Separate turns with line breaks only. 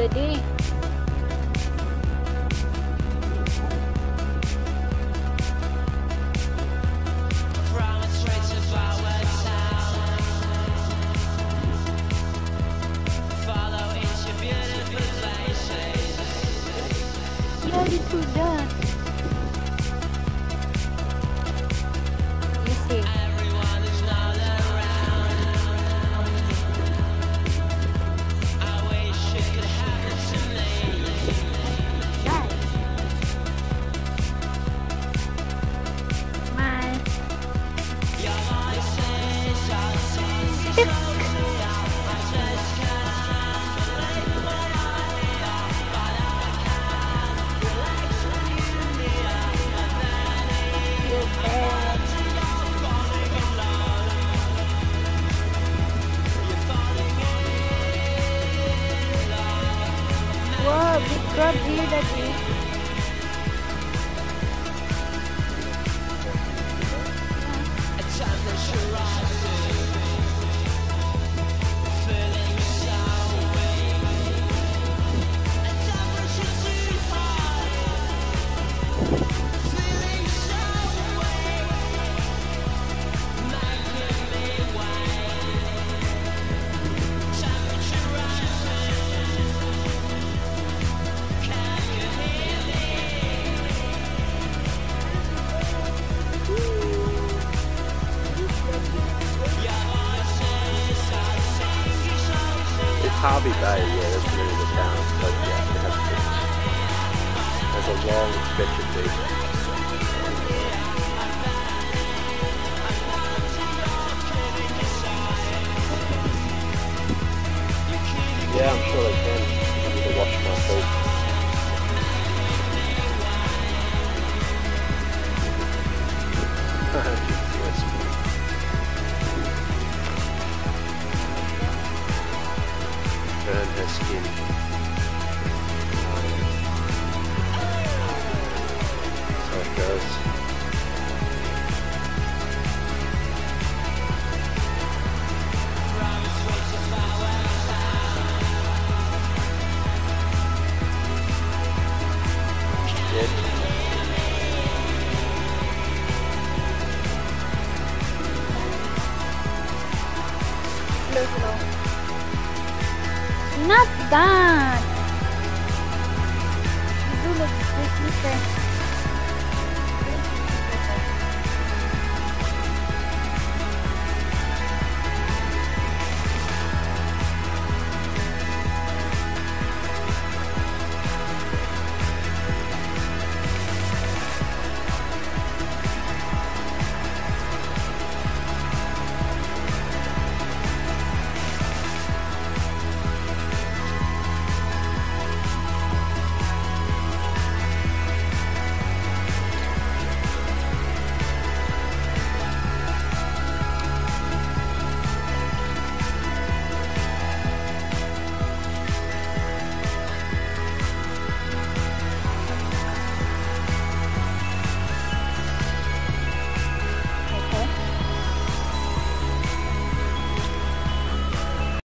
included tadi. Yeah, you do that. Crab here, Daddy.
Yeah, that's really the town. But yeah, it has a long stretch of.
Not that. You do like this, Mister.